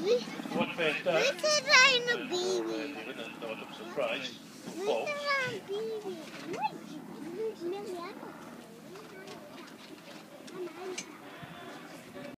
Look at Rhino Baby.